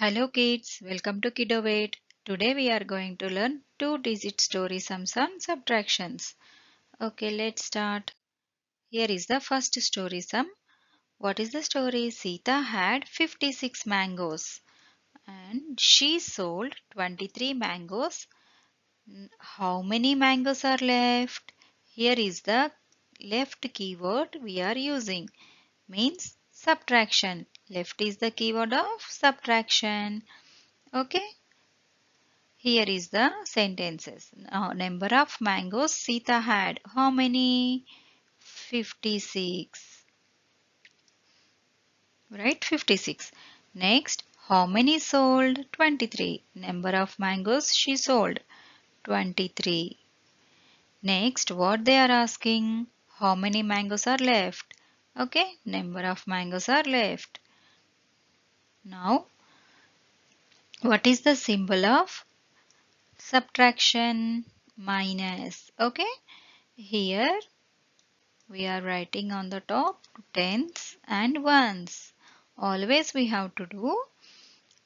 Hello kids, welcome to Kiddovate. Today we are going to learn two digit story sums and subtractions. Okay, let's start. Here is the first story sum. What is the story? Sita had 56 mangoes and she sold 23 mangoes. How many mangoes are left? Here is the left keyword we are using. Means subtraction. Left is the keyword of subtraction. Okay. Here is the sentences. Now, number of mangoes Sita had. How many? 56. Right? 56. Next, how many sold? 23. Number of mangoes she sold. 23. Next, what they are asking? How many mangoes are left? Okay, number of mangoes are left. Now, what is the symbol of subtraction? Minus. Okay, here we are writing on the top tens and ones. Always we have to do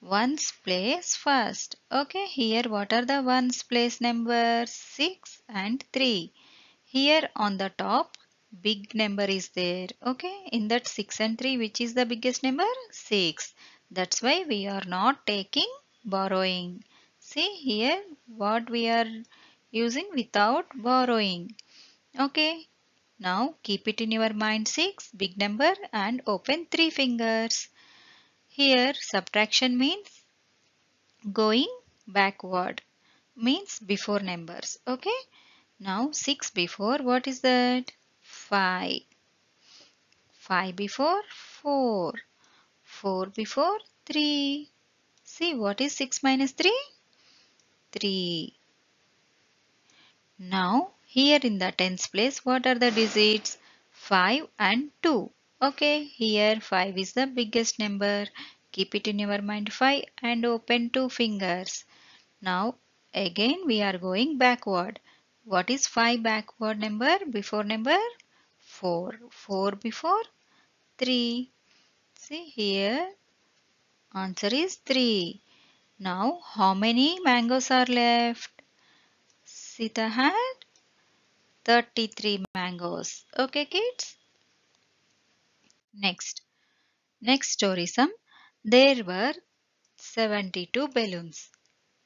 ones place first. Okay, here what are the ones place numbers? 6 and 3. Here on the top big number is there. Okay, in that 6 and 3 which is the biggest number? 6. That's why we are not taking borrowing. See here what we are using without borrowing. Okay. Now keep it in your mind 6 big number and open 3 fingers. Here subtraction means going backward means before numbers. Okay. Now 6 before what is that? 5. 5 before 4. 4 before 3. See what is 6 minus 3? 3. Now here in the tens place what are the digits? 5 and 2. Okay here 5 is the biggest number. Keep it in your mind 5 and open two fingers. Now again we are going backward. What is 5 backward number before number? 4. 4 before 3. See here answer is 3. Now how many mangoes are left? Sita had 33 mangoes. Okay kids? Next. Next story sum. There were 72 balloons.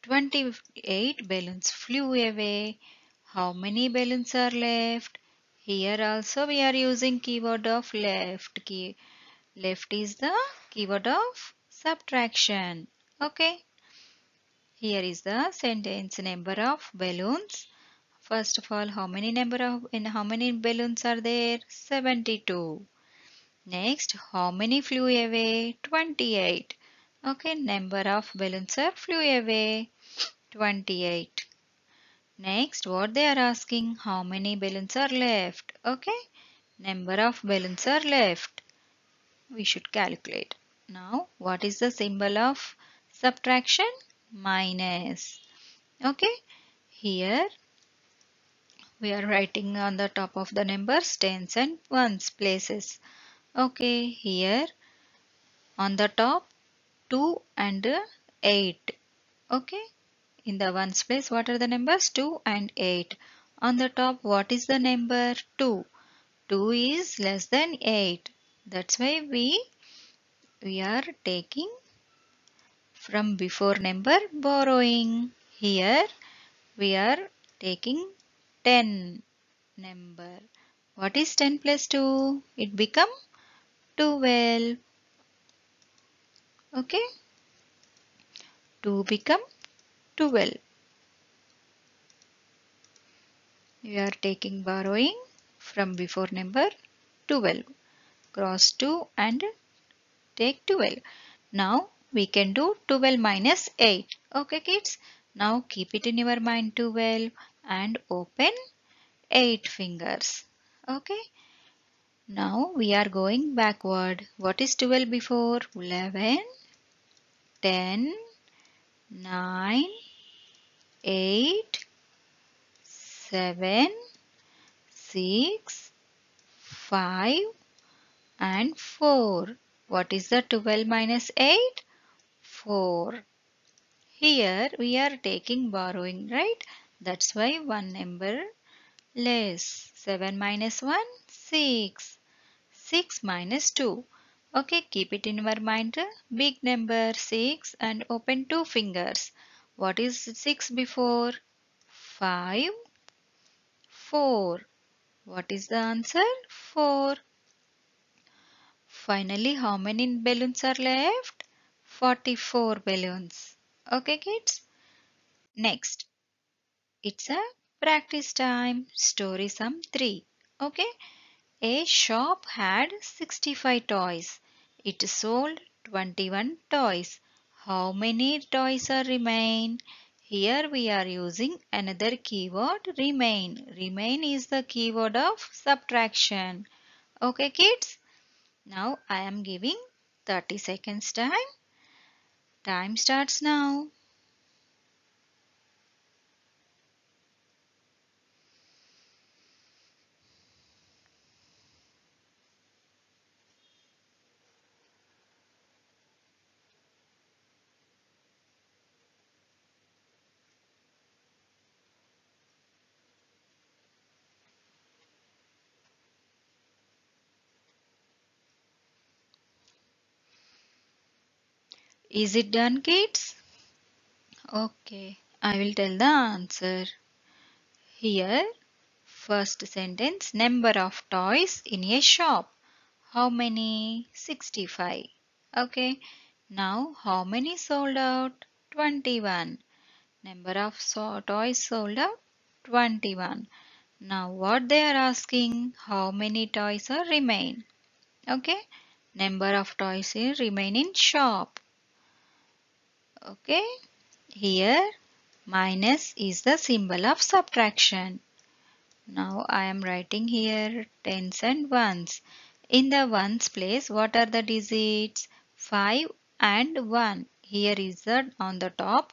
28 balloons flew away. How many balloons are left? Here also we are using keyword of left. Key. Left is the keyword of subtraction. Okay. Here is the sentence number of balloons. First of all, how many number of in how many balloons are there? 72. Next, how many flew away? 28. Okay, number of balloons are flew away. 28. Next, what they are asking? How many balloons are left? Okay, number of balloons are left. We should calculate. Now, what is the symbol of subtraction? Minus. Okay, here we are writing on the top of the numbers tens and ones places. Okay, here on the top 2 and 8. Okay, in the ones place what are the numbers 2 and 8. On the top what is the number 2? 2 is less than 8. That's why we we are taking from before number borrowing. Here we are taking 10 number. What is 10 plus 2? It become 12. Okay. 2 become 12. We are taking borrowing from before number 12. Cross 2 and take 12. Now we can do 12 minus 8. Okay kids. Now keep it in your mind 12 and open 8 fingers. Okay. Now we are going backward. What is 12 before? 11, 10, 9, 8, 7, 6, 5 and 4. What is the 12 minus 8? 4. Here we are taking borrowing, right? That's why one number less. 7 minus 1, 6. 6 minus 2. Okay, keep it in your mind. Big number 6 and open two fingers. What is 6 before? 5, 4. What is the answer? 4. Finally, how many balloons are left? 44 balloons. Okay, kids? Next, it's a practice time. Story sum 3. Okay? A shop had 65 toys. It sold 21 toys. How many toys are remain? Here we are using another keyword remain. Remain is the keyword of subtraction. Okay kids? Now I am giving 30 seconds time. Time starts now. Is it done kids? Okay, I will tell the answer. Here, first sentence number of toys in a shop. How many? 65. Okay, now how many sold out? 21. Number of toys sold out? 21. Now what they are asking? How many toys are remain? Okay, number of toys remain in shop. Okay, here minus is the symbol of subtraction. Now I am writing here tens and ones. In the ones place, what are the digits? 5 and 1. Here is the on the top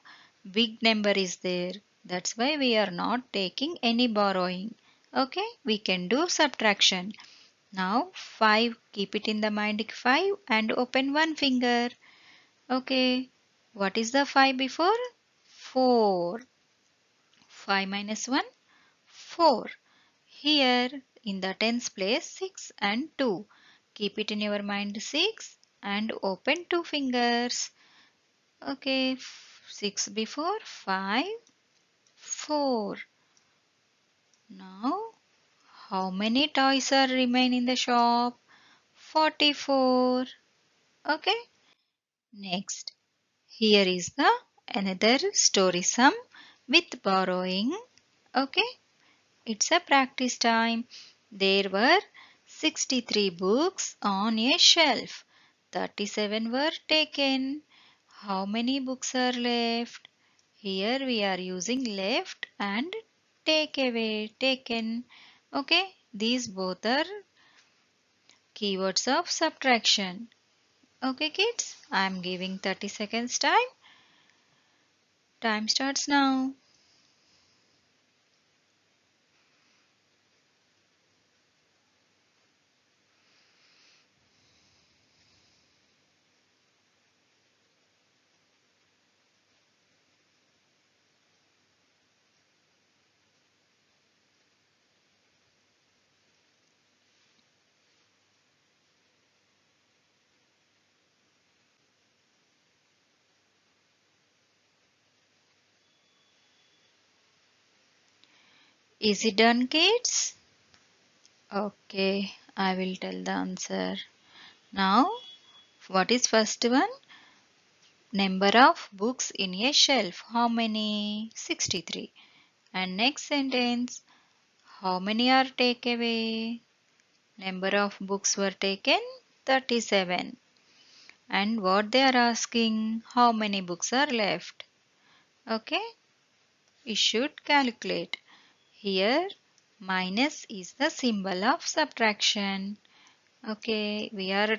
big number is there. That's why we are not taking any borrowing. Okay, we can do subtraction. Now 5, keep it in the mind 5 and open one finger. Okay, what is the 5 before? 4. 5 minus 1? 4. Here in the tens place 6 and 2. Keep it in your mind 6 and open two fingers. Okay, 6 before 5, 4. Now how many toys are remain in the shop? 44. Okay. Next here is the another story sum with borrowing. Okay. It's a practice time. There were 63 books on a shelf. 37 were taken. How many books are left? Here we are using left and take away, taken. Okay, these both are keywords of subtraction. Okay kids, I am giving 30 seconds time. Time starts now. Is it done kids? Okay, I will tell the answer. Now, what is first one? Number of books in a shelf. How many? 63. And next sentence. How many are take away? Number of books were taken? 37. And what they are asking? How many books are left? Okay. We should calculate. Here minus is the symbol of subtraction. Okay, we are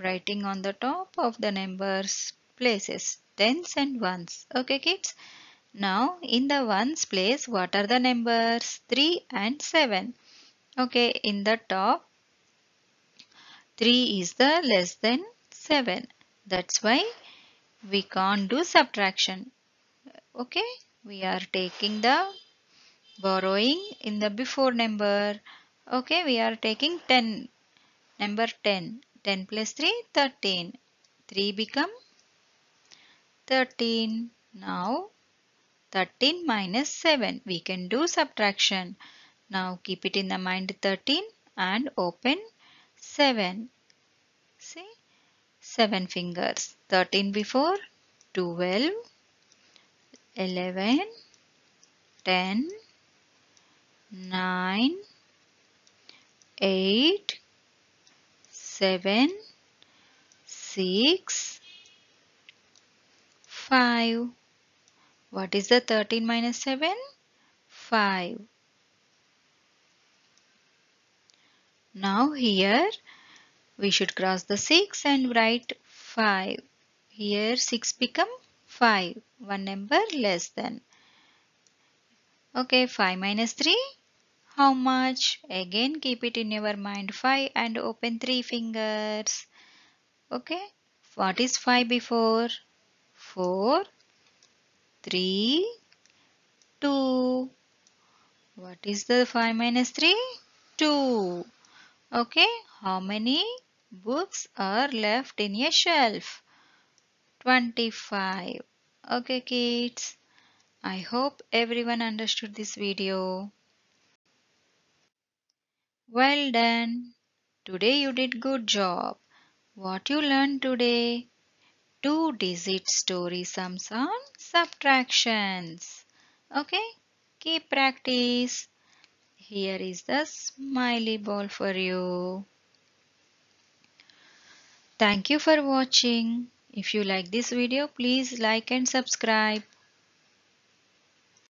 writing on the top of the numbers places tens and ones. Okay kids. Now in the ones place what are the numbers 3 and 7. Okay in the top 3 is the less than 7. That's why we can't do subtraction. Okay, we are taking the borrowing in the before number. Okay, we are taking 10. Number 10. 10 plus 3, 13. 3 become 13. Now 13 minus 7. We can do subtraction. Now keep it in the mind 13 and open 7. See? 7 fingers. 13 before 12, 11, 10, 9, 8, 7, 6, 5. What is the 13 minus 7? 5. Now here we should cross the 6 and write 5. Here 6 become 5. One number less than. Okay, 5 minus 3. How much? Again keep it in your mind 5 and open 3 fingers. Okay, what is 5 before? 4, 3, 2. What is the 5 minus 3? 2. Okay, how many books are left in a shelf? 25. Okay kids, I hope everyone understood this video. Well done. Today you did good job. What you learned today? Two digit story sums on subtractions. Okay, keep practice. Here is the smiley ball for you. Thank you for watching. If you like this video, please like and subscribe.